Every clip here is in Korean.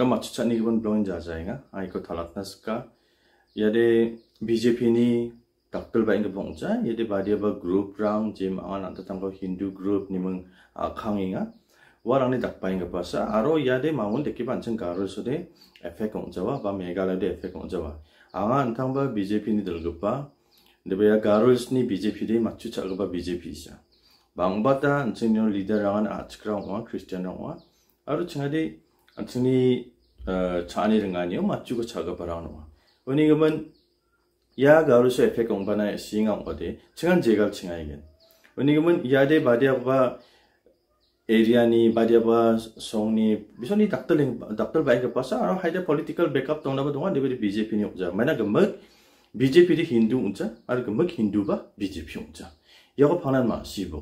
nama chucha ni gibon blowing ja jainga ai ko thalat naska yade bjp ni dakpel ba inga bongja yade badia ba group rang jim an anta tango hindu group ni mung khanginga warang ni dakpa inga pasa aro yade mamun deki banchang garo sode effect ongjawa ba megala de effect ongjawa anga antang ba bjp ni dalgupa debeya garos ni bjp de machucha ga ba bjp sha bangbata antsinyo leader rangan achkra ongwa christian ongwa aro chingade antini chani ringaniyo 맞추고 작업하라는 거. 우니 그러면 야 가루스 에펙 공부나 시행한 거데. 층한 제가 층하이겐. 우니 그러면 야데 바디아바 에리아니 바디아바 송니 미선이 닥들 Antuni chani ringani o machugo chaga parano. Oni gaman ya garuso efe kongbana singa ngode chingan jegal chingayen. Oni gaman ya de badia ba एरियानि बादियाबा संनि बिसोरनि doctor doctor bike पासा आरो हायदा political backup दंनाबो दङ बेबायदि बिजेपिनि उजा माने गमक बिजेपिनि हिन्दु उजा आरो गमक हिन्दुबा बिजेपि उजा याव फानान मा सिबो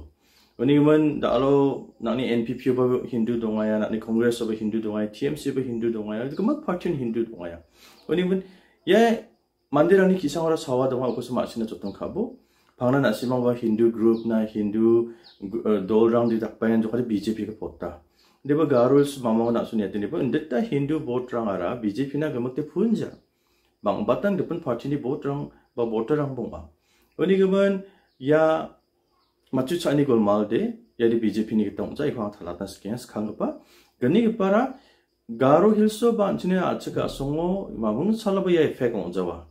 시보. Oni man dalo nakni NPP ba Hindu dongaya nakni Congress ba Hindu dongaya TMC ba Hindu dongaya itu mak party Hindu dongaya. Oni man ya sawa dongaya ko sama asina jotong kabo. 방난 아시망과 힌두 그룹나 힌두 돌랑 디 닥바얀 조카리 BJP가 보다. 근데 뭐 가롤스 마마가 나순이 했더니 뭐 근데 힌두 보트랑 알아 BJP나 그먹대 분자. 망바탄 그분 파티니 보트랑 뭐 보트랑 봉가. 어니 그러면 야 맞지 차니 걸 말데 예리 BJP 니기 동자 이거 탈라다 스캔스 칸거바 그니 바라 가로 힐소 반치네 아츠가 송어 마봉 살라바야 에펙 온자와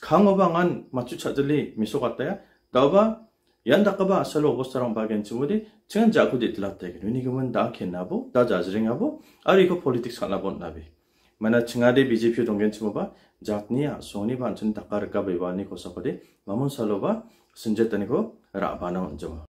강어방한 맞지 차들리 미소 같다야 다바 yandakkaba asalo gostarang bagen chimudi chingan jaku di tilapte gini ni gumun da kennabu da jazringabo ari ko politics halabon nabi mana chingade bjp donggen chimoba jatniya soni banchen dakar ka bewani ko sapade mamun saloba sinjetani ko rak panang jo